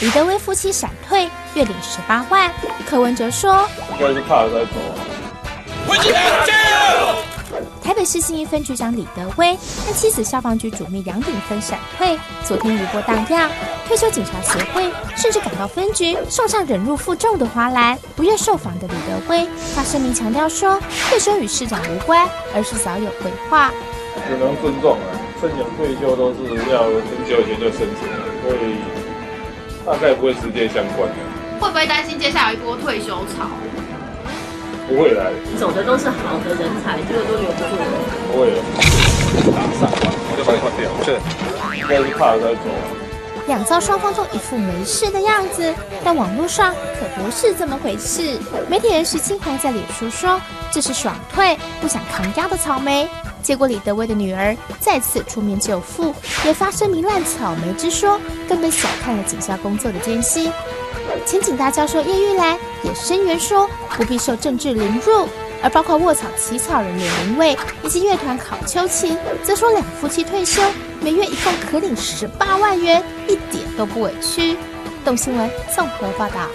李德威夫妻闪退，月领十八万。柯文哲说：“应该是怕了再走。”台北市信义分局长李德威和妻子消防局主秘杨炳芬闪退，昨天余波荡漾。退休警察协会甚至赶到分局送上忍辱负重的花篮。不愿受访的李德威发声明强调说：“退休与市长无关，而是早有规划。”只能尊重啊，申请退休都是要很久以前就申请了，所以大概不会直接相关的。会不会担心接下来一波退休潮？不会来，走的都是好的人才，这个都留不住了。不会了，打上我就把你换掉。是，应该是怕了再走。两造双方都一副没事的样子，但网络上可不是这么回事。媒体人徐清红在脸书说：“这是爽退，不想扛压的草莓。”结果李德威的女儿再次出面救父，也发声糜烂草莓之说，根本小看了警校工作的艰辛。前警大教授叶玉兰也声援说：“不必受政治凌辱。”而包括卧草起草人李明卫以及乐团考秋琴，则说两夫妻退休每月一共可领十八万元，一点都不委屈。动新闻综合报道。